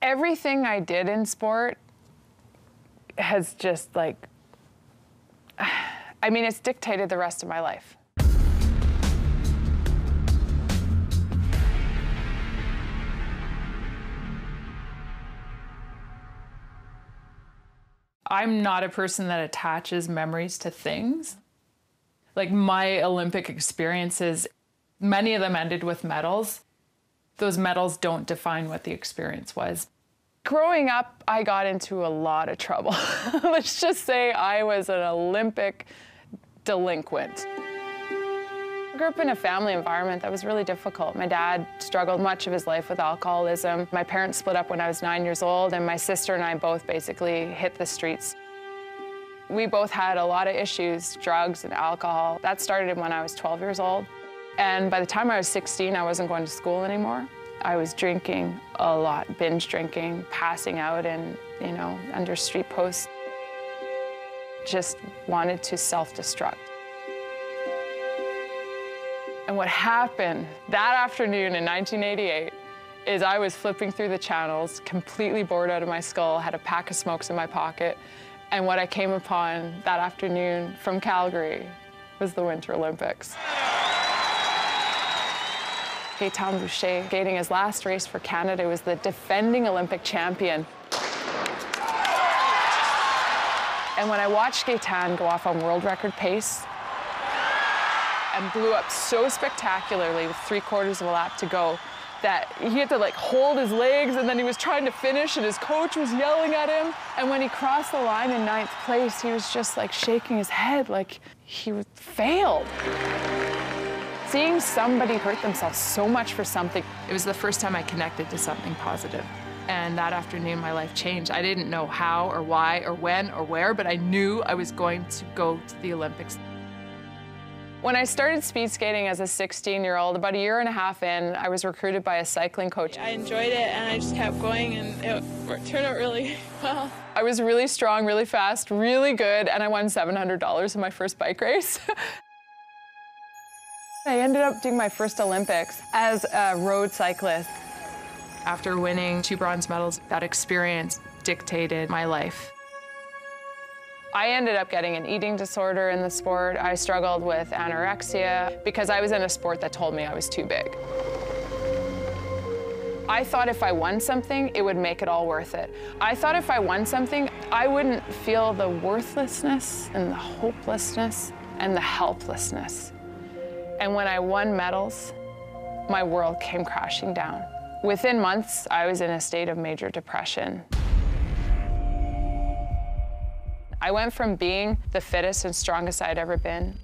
Everything I did in sport has just like, I mean, it's dictated the rest of my life. I'm not a person that attaches memories to things. Like my Olympic experiences, many of them ended with medals. Those medals don't define what the experience was. Growing up, I got into a lot of trouble. Let's just say I was an Olympic delinquent. I grew up in a family environment that was really difficult. My dad struggled much of his life with alcoholism. My parents split up when I was nine years old, and my sister and I both basically hit the streets. We both had a lot of issues, drugs and alcohol. That started when I was 12 years old. And by the time I was 16, I wasn't going to school anymore. I was drinking a lot, binge drinking, passing out and, you know, under street posts. Just wanted to self-destruct. And what happened that afternoon in 1988 is I was flipping through the channels, completely bored out of my skull, had a pack of smokes in my pocket, and what I came upon that afternoon from Calgary was the Winter Olympics. Gaetan Boucher, skating his last race for Canada, was the defending Olympic champion. And when I watched Gaetan go off on world record pace, and blew up so spectacularly with three quarters of a lap to go that he had to like hold his legs and then he was trying to finish and his coach was yelling at him. And when he crossed the line in ninth place, he was just like shaking his head like he failed. Seeing somebody hurt themselves so much for something, it was the first time I connected to something positive. And that afternoon, my life changed. I didn't know how or why or when or where, but I knew I was going to go to the Olympics. When I started speed skating as a 16-year-old, about a year and a half in, I was recruited by a cycling coach. I enjoyed it and I just kept going and it turned out really well. I was really strong, really fast, really good, and I won $700 in my first bike race. I ended up doing my first Olympics as a road cyclist. After winning two bronze medals, that experience dictated my life. I ended up getting an eating disorder in the sport. I struggled with anorexia because I was in a sport that told me I was too big. I thought if I won something, it would make it all worth it. I thought if I won something, I wouldn't feel the worthlessness and the hopelessness and the helplessness. And when I won medals, my world came crashing down. Within months, I was in a state of major depression. I went from being the fittest and strongest I'd ever been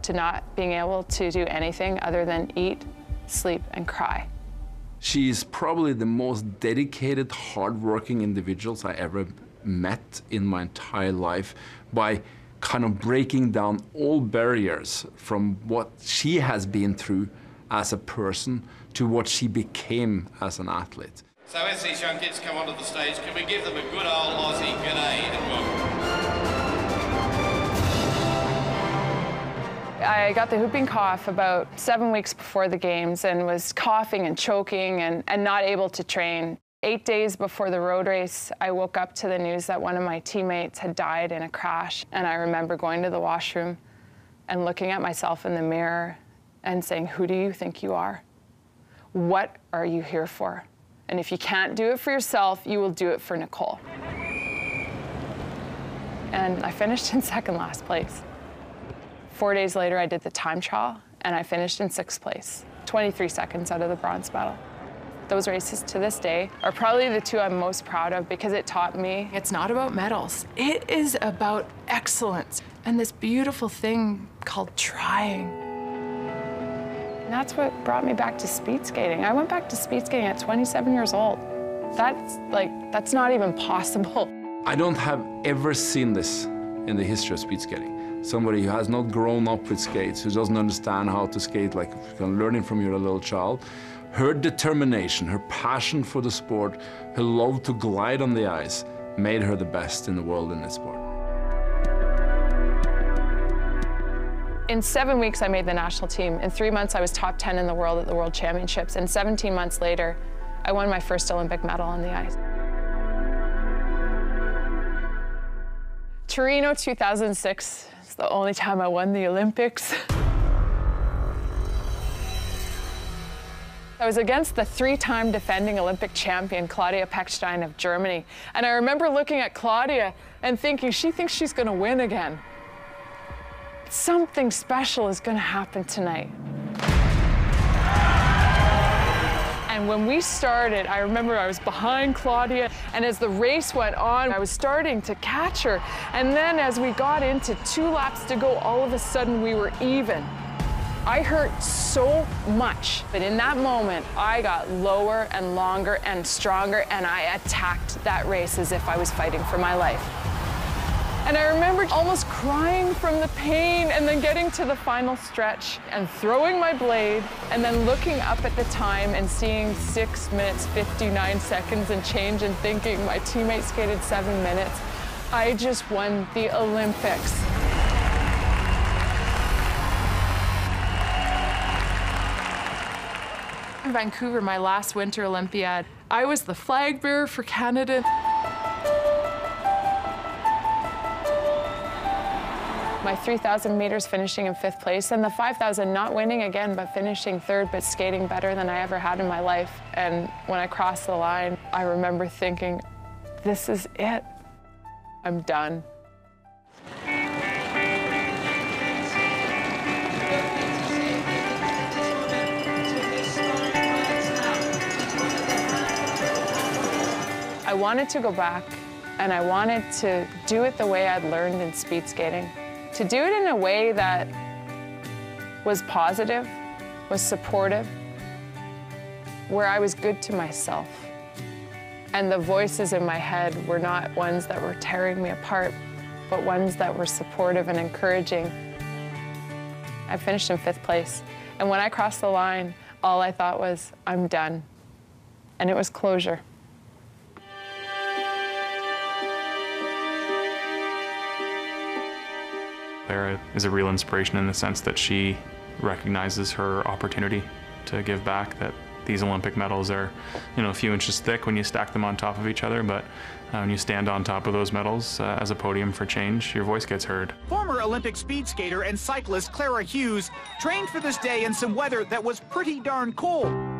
to not being able to do anything other than eat, sleep, and cry. She's probably the most dedicated, hardworking individuals I ever met in my entire life by kind of breaking down all barriers from what she has been through as a person to what she became as an athlete. So as these young kids come onto the stage, can we give them a good old Aussie g'day and welcome? I got the whooping cough about seven weeks before the games and was coughing and choking and, and not able to train. Eight days before the road race, I woke up to the news that one of my teammates had died in a crash. And I remember going to the washroom and looking at myself in the mirror and saying, Who do you think you are? What are you here for? And if you can't do it for yourself, you will do it for Nicole. And I finished in second last place. Four days later, I did the time trial, and I finished in sixth place, 23 seconds out of the bronze medal. Those races to this day are probably the two I'm most proud of because it taught me it's not about medals. It is about excellence and this beautiful thing called trying. And that's what brought me back to speed skating. I went back to speed skating at 27 years old. That's like, that's not even possible. I don't have ever seen this in the history of speed skating. Somebody who has not grown up with skates, who doesn't understand how to skate, like learning from your little child. Her determination, her passion for the sport, her love to glide on the ice made her the best in the world in this sport. In seven weeks, I made the national team. In three months, I was top 10 in the world at the World Championships. And 17 months later, I won my first Olympic medal on the ice. Torino 2006 is the only time I won the Olympics. I was against the three-time defending Olympic champion, Claudia Pechstein of Germany. And I remember looking at Claudia and thinking, she thinks she's gonna win again. Something special is gonna happen tonight. And when we started, I remember I was behind Claudia, and as the race went on, I was starting to catch her. And then as we got into two laps to go, all of a sudden we were even. I hurt so much, but in that moment, I got lower and longer and stronger, and I attacked that race as if I was fighting for my life. And I remember almost crying from the pain and then getting to the final stretch and throwing my blade and then looking up at the time and seeing six minutes, 59 seconds and change and thinking my teammate skated seven minutes. I just won the Olympics. Vancouver, my last Winter Olympiad, I was the flag bearer for Canada. My 3,000 meters finishing in fifth place, and the 5,000 not winning again, but finishing third, but skating better than I ever had in my life. And when I crossed the line, I remember thinking, this is it. I'm done. Wanted to go back and I wanted to do it the way I'd learned in speed skating. To do it in a way that was positive, was supportive, where I was good to myself. And the voices in my head were not ones that were tearing me apart, but ones that were supportive and encouraging. I finished in fifth place. And when I crossed the line, all I thought was, I'm done. And it was closure. Clara is a real inspiration in the sense that she recognizes her opportunity to give back, that these Olympic medals are, you know, a few inches thick when you stack them on top of each other, but uh, when you stand on top of those medals uh, as a podium for change, your voice gets heard. Former Olympic speed skater and cyclist Clara Hughes trained for this day in some weather that was pretty darn cold.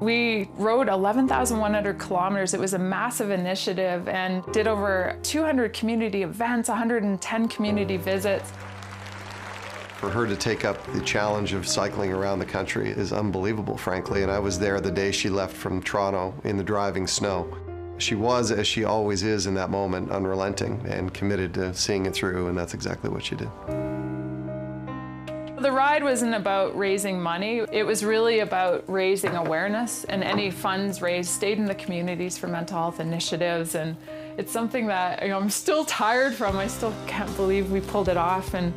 We rode 11,100 kilometers. It was a massive initiative and did over 200 community events, 110 community visits. For her to take up the challenge of cycling around the country is unbelievable, frankly, and I was there the day she left from Toronto in the driving snow. She was, as she always is in that moment, unrelenting and committed to seeing it through, and that's exactly what she did. The ride wasn't about raising money. It was really about raising awareness, and any funds raised stayed in the communities for mental health initiatives. And it's something that you know, I'm still tired from. I still can't believe we pulled it off. And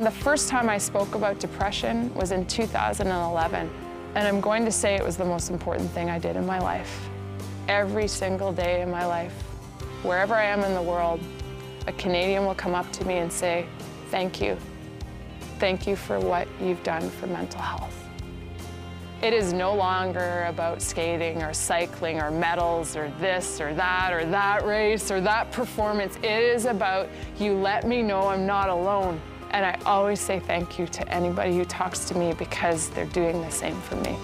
the first time I spoke about depression was in 2011. And I'm going to say it was the most important thing I did in my life. Every single day in my life, wherever I am in the world, a Canadian will come up to me and say, thank you. Thank you for what you've done for mental health. It is no longer about skating or cycling or medals or this or that or that race or that performance. It is about you let me know I'm not alone. And I always say thank you to anybody who talks to me because they're doing the same for me.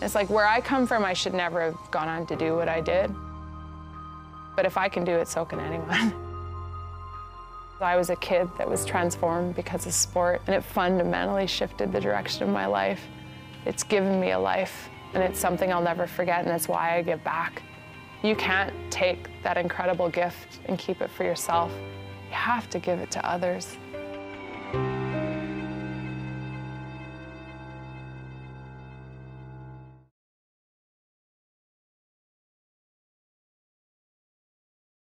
It's like where I come from, I should never have gone on to do what I did. But if I can do it, so can anyone. I was a kid that was transformed because of sport, and it fundamentally shifted the direction of my life. It's given me a life, and it's something I'll never forget, and that's why I give back. You can't take that incredible gift and keep it for yourself. You have to give it to others.